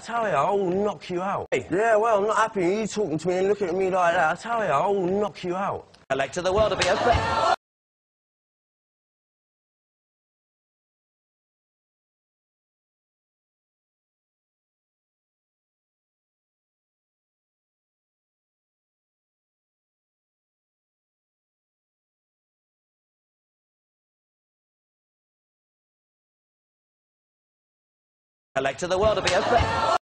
I tell you, I will knock you out. Yeah, well, I'm not happy. You talking to me and looking at me like that. I tell you, I will knock you out. Elect of the world to be a... Elect of the world to be a...